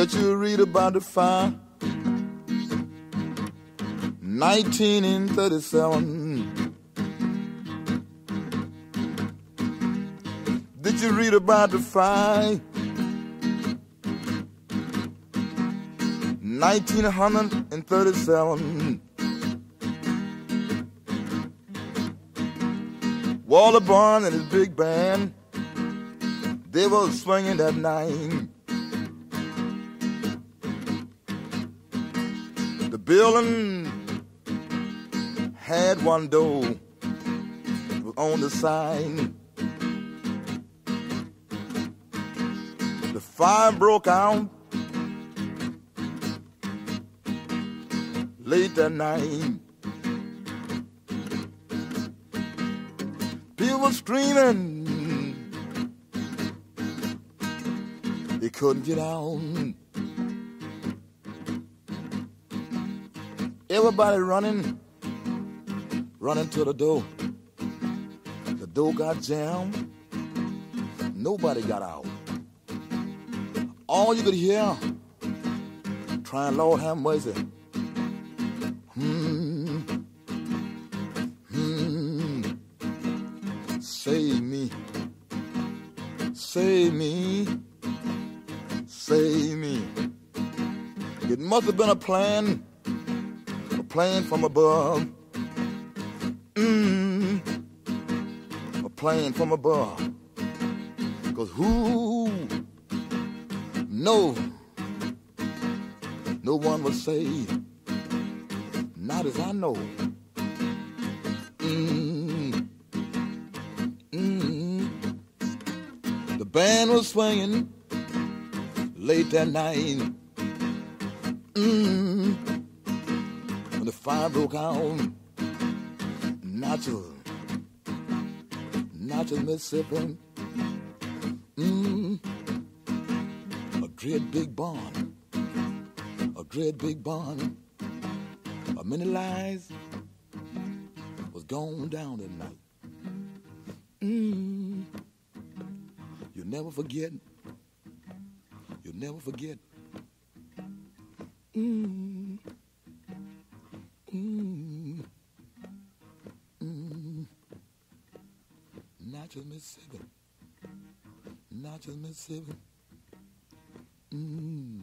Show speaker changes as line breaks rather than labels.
Did you read about the fire? 1937. Did you read about the fire? 1937. Walter Barnes and his big band, they were swinging that night. Building had one door on the side. The fire broke out late that night. People screaming. They couldn't get out. Everybody running, running to the door. The door got jammed. Nobody got out. All you could hear, trying, Lord have mercy. Hmm. Hmm. Save me. Save me. Save me. It must have been a plan, plan from above. Mm. A plan from above. Cause who? No. No one was saved. Not as I know. Mm. Mm. The band was swinging late that night. Mm. Fire broke out, Natchez, Natchez, Mississippi. Mm. A great big barn, a great big barn. A many lies was gone down that night. Mm. You never forget. You'll never forget. Mm. Mm. Natchez, Mississippi. Natchez, Mississippi. Mm.